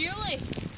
Surely.